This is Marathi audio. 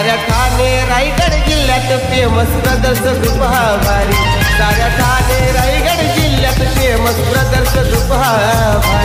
साऱ्या ठाणे रायगड जिल्ह्यात फेमस ब्रदर्स दुपारी साऱ्या ठाणे रायगड जिल्ह्यात फेमस ब्रदर्स दुपारी